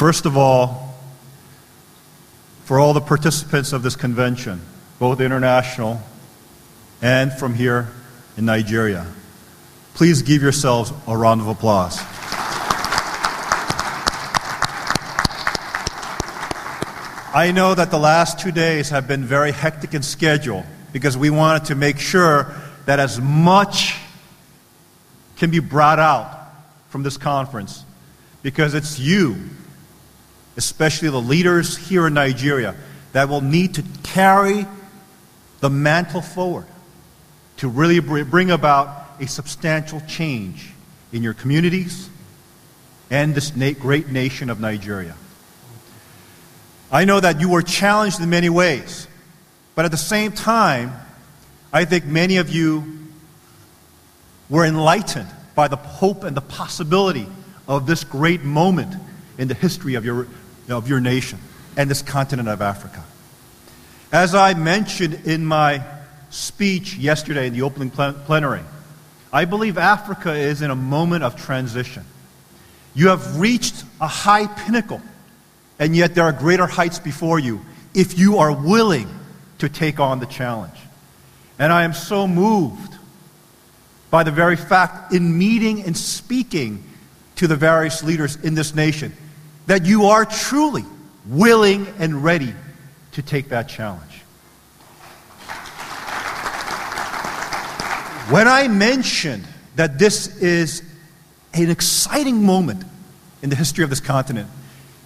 First of all, for all the participants of this convention, both international and from here in Nigeria, please give yourselves a round of applause. I know that the last two days have been very hectic in schedule because we wanted to make sure that as much can be brought out from this conference because it's you, especially the leaders here in Nigeria, that will need to carry the mantle forward to really bring about a substantial change in your communities and this great nation of Nigeria. I know that you were challenged in many ways, but at the same time, I think many of you were enlightened by the hope and the possibility of this great moment in the history of your, of your nation and this continent of Africa. As I mentioned in my speech yesterday in the opening plenary, I believe Africa is in a moment of transition. You have reached a high pinnacle and yet there are greater heights before you if you are willing to take on the challenge. And I am so moved by the very fact in meeting and speaking to the various leaders in this nation that you are truly willing and ready to take that challenge. When I mentioned that this is an exciting moment in the history of this continent,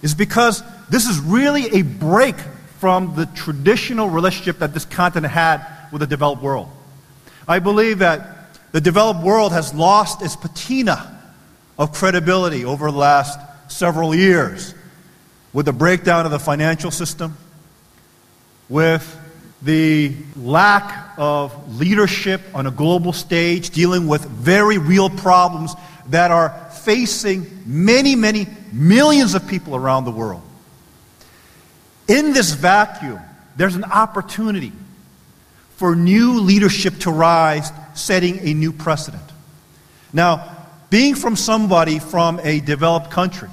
is because this is really a break from the traditional relationship that this continent had with the developed world. I believe that the developed world has lost its patina of credibility over the last several years with the breakdown of the financial system, with the lack of leadership on a global stage, dealing with very real problems that are facing many, many millions of people around the world. In this vacuum, there's an opportunity for new leadership to rise, setting a new precedent. Now, being from somebody from a developed country,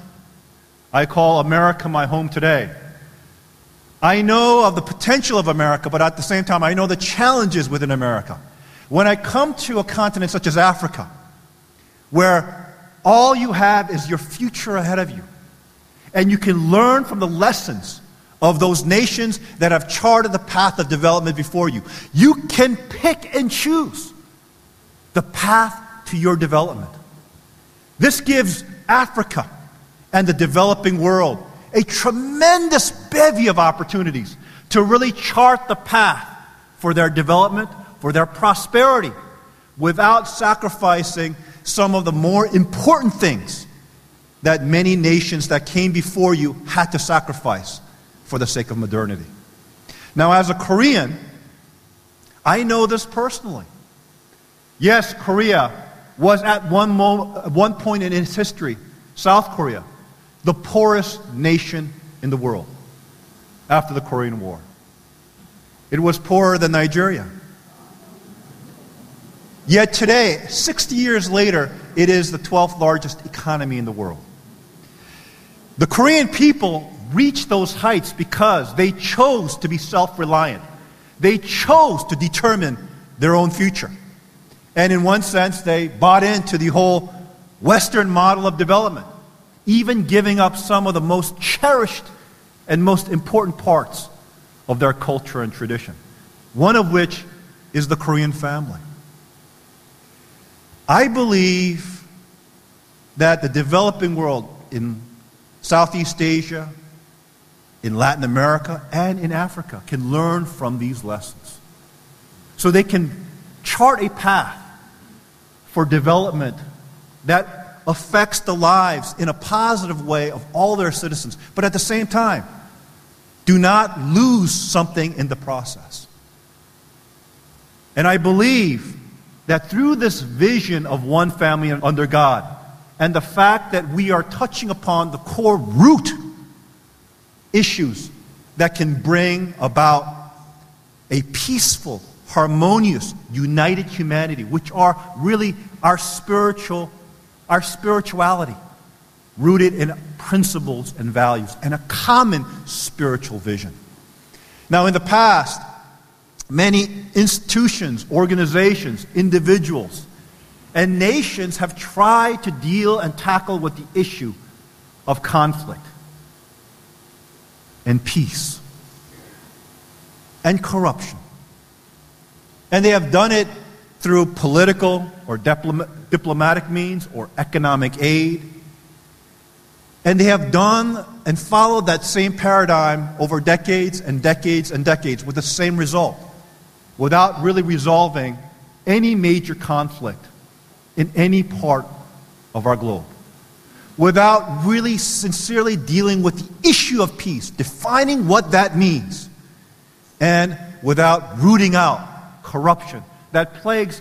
I call America my home today. I know of the potential of America, but at the same time, I know the challenges within America. When I come to a continent such as Africa, where all you have is your future ahead of you, and you can learn from the lessons of those nations that have charted the path of development before you. You can pick and choose the path to your development. This gives Africa and the developing world a tremendous bevy of opportunities to really chart the path for their development, for their prosperity, without sacrificing some of the more important things that many nations that came before you had to sacrifice for the sake of modernity. Now, as a Korean, I know this personally. Yes, Korea was at one, mo- one point in its history, South Korea, the poorest nation in the world after the Korean War. It was poorer than Nigeria. Yet today, 60 years later, it is the 12th largest economy in the world. The Korean people reached those heights because they chose to be self reliant. They chose to determine their own future. And in one sense, they bought into the whole Western model of development, even giving up some of the most cherished and most important parts of their culture and tradition, one of which is the Korean family. I believe that the developing world in Southeast Asia, in Latin America and in Africa can learn from these lessons. So they can chart a path for development that affects the lives in a positive way of all their citizens, but at the same time, do not lose something in the process. And I believe that through this vision of one family under God, and the fact that we are touching upon the core root issues that can bring about a peaceful, harmonious, united humanity, which are really our spiritual, our spirituality. rooted in principles and values and a common spiritual vision. Now, in the past, many institutions, organizations, individuals, and nations have tried to deal and tackle with the issue of conflict and peace and corruption. And they have done it through political or diplomatic means or economic aid. And they have done and followed that same paradigm over decades and decades and decades with the same result without really resolving any major conflict in any part of our globe. Without really sincerely dealing with the issue of peace, defining what that means, and without rooting out corruption that plagues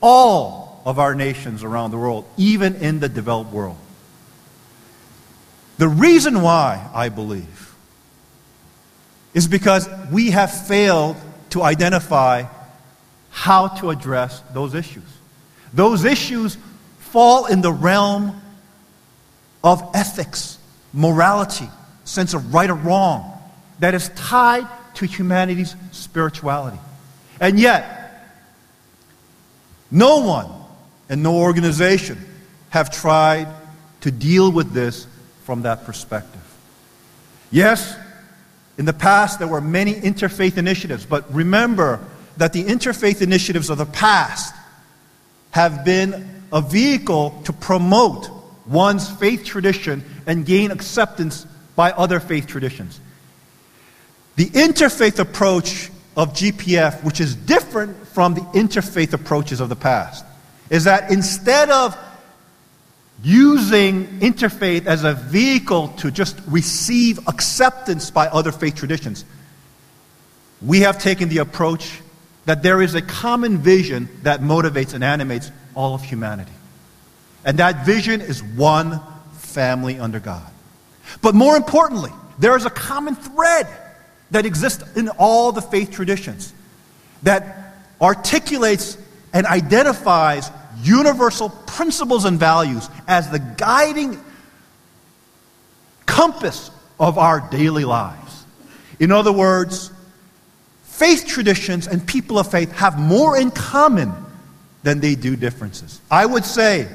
all of our nations around the world, even in the developed world. The reason why, I believe, is because we have failed to identify how to address those issues. Those issues fall in the realm of ethics, morality, sense of right or wrong, that is tied to humanity's spirituality. And yet, no one and no organization have tried to deal with this from that perspective. Yes, in the past there were many interfaith initiatives, but remember that the interfaith initiatives of the past have been a vehicle to promote one's faith tradition and gain acceptance by other faith traditions. The interfaith approach of GPF, which is different from the interfaith approaches of the past, is that instead of using interfaith as a vehicle to just receive acceptance by other faith traditions, we have taken the approach that there is a common vision that motivates and animates all of humanity. And that vision is one family under God. But more importantly, there is a common thread that exists in all the faith traditions that articulates and identifies universal principles and values as the guiding compass of our daily lives. In other words, faith traditions and people of faith have more in common than they do differences. I would say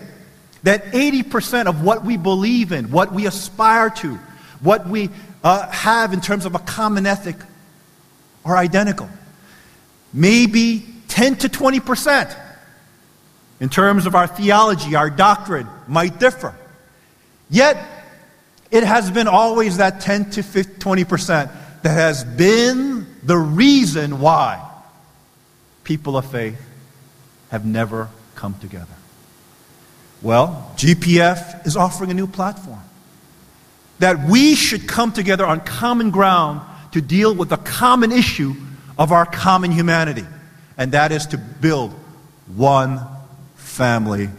that 80% of what we believe in, what we aspire to, what we uh, have in terms of a common ethic are identical. Maybe 10 to 20% in terms of our theology, our doctrine might differ. Yet, it has been always that 10 to 20% that has been the reason why people of faith have never come together. Well, GPF is offering a new platform that we should come together on common ground to deal with the common issue of our common humanity, and that is to build one family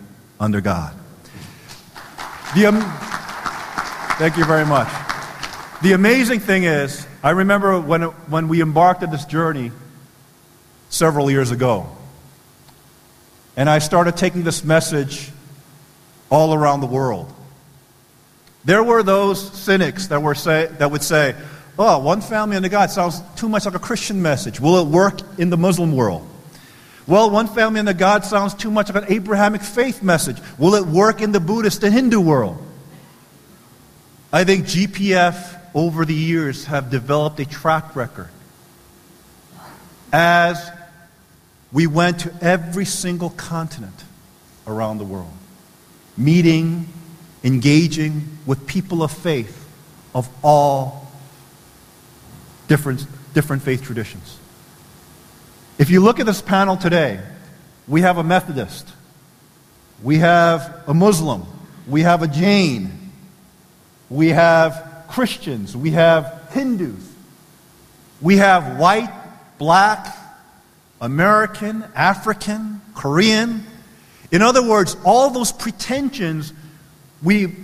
under God. The, thank you very much. The amazing thing is, I remember when, when we embarked on this journey several years ago, and I started taking this message all around the world. There were those cynics that, were say, that would say, oh, one family under God sounds too much like a Christian message. Will it work in the Muslim world? Well, one family under God sounds too much like an Abrahamic faith message. Will it work in the Buddhist and Hindu world? I think GPF over the years have developed a track record as we went to every single continent around the world, meeting engaging with people of faith of all different, different faith traditions. If you look at this panel today, we have a Methodist, we have a Muslim, we have a Jain, we have Christians, we have Hindus, we have white, black, American, African, Korean. In other words, all those pretensions we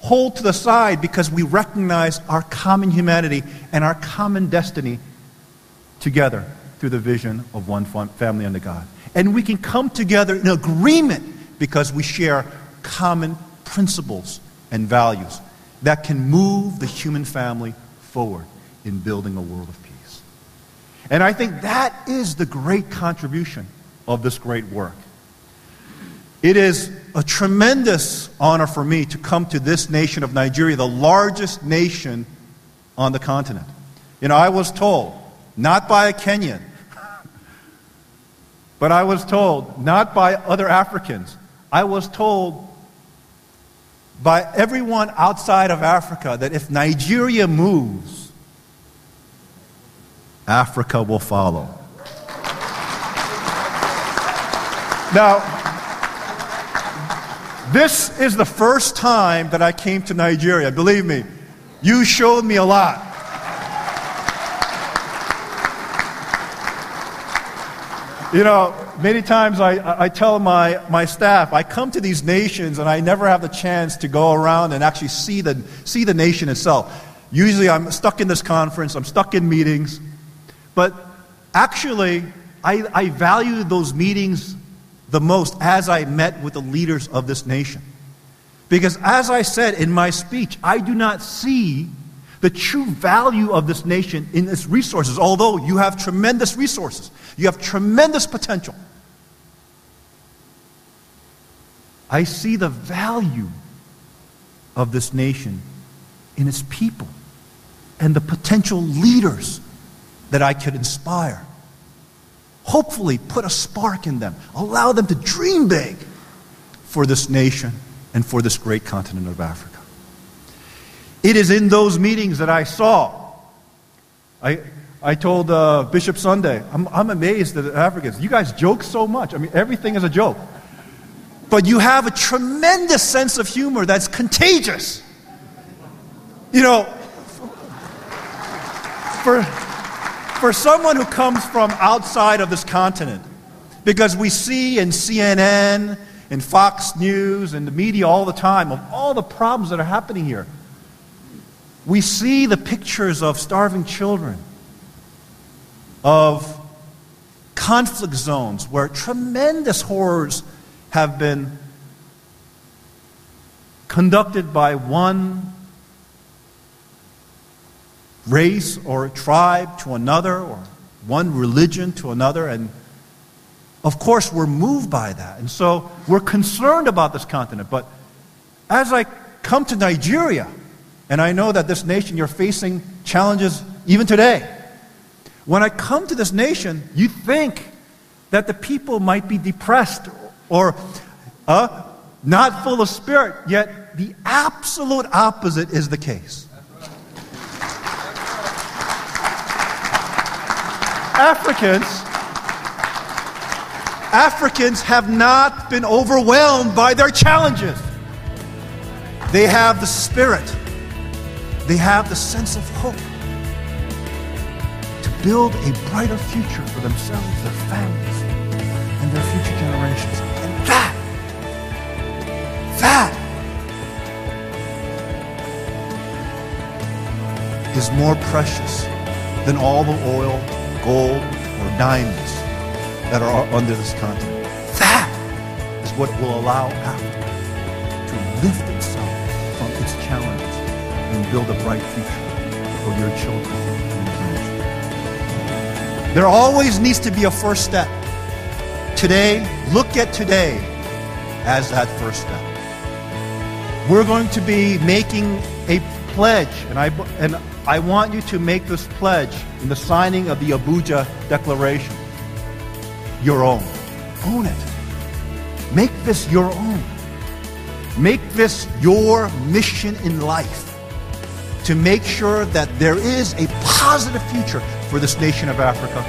hold to the side because we recognize our common humanity and our common destiny together through the vision of one family under God. And we can come together in agreement because we share common principles and values that can move the human family forward in building a world of peace. And I think that is the great contribution of this great work. It is a tremendous honor for me to come to this nation of Nigeria, the largest nation on the continent. You know, I was told, not by a Kenyan, but I was told, not by other Africans, I was told by everyone outside of Africa that if Nigeria moves, Africa will follow. Now, this is the first time that I came to Nigeria. Believe me, you showed me a lot. You know, many times I, I tell my, my staff, I come to these nations and I never have the chance to go around and actually see the, see the nation itself. Usually I'm stuck in this conference, I'm stuck in meetings. But actually, I, I value those meetings the most as I met with the leaders of this nation. Because as I said in my speech, I do not see the true value of this nation in its resources, although you have tremendous resources, you have tremendous potential. I see the value of this nation in its people and the potential leaders that I could inspire. Hopefully, put a spark in them, allow them to dream big for this nation and for this great continent of Africa. It is in those meetings that I saw. I, I told uh, Bishop Sunday, I'm, I'm amazed at Africans. You guys joke so much. I mean, everything is a joke. But you have a tremendous sense of humor that's contagious. You know, for, for someone who comes from outside of this continent, because we see in CNN and Fox News and the media all the time of all the problems that are happening here. We see the pictures of starving children, of conflict zones where tremendous horrors have been conducted by one race or tribe to another, or one religion to another. And of course, we're moved by that. And so we're concerned about this continent. But as I come to Nigeria, and I know that this nation, you're facing challenges even today. When I come to this nation, you think that the people might be depressed or uh, not full of spirit, yet the absolute opposite is the case. Africans, Africans have not been overwhelmed by their challenges. They have the spirit they have the sense of hope to build a brighter future for themselves, their families, and their future generations. And that, that is more precious than all the oil, gold, or diamonds that are under this continent. That is what will allow Africa to lift itself from its challenges and build a bright future for your children and your. There always needs to be a first step. Today, look at today as that first step. We're going to be making a pledge, and I, and I want you to make this pledge in the signing of the Abuja Declaration your own. Own it. Make this your own. Make this your mission in life to make sure that there is a positive future for this nation of Africa,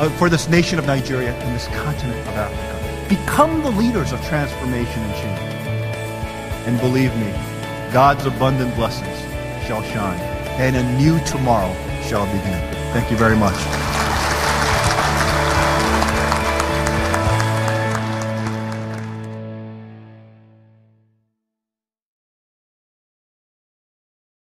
uh, for this nation of Nigeria, and this continent of Africa. Become the leaders of transformation and change. And believe me, God's abundant blessings shall shine, and a new tomorrow shall begin. Thank you very much.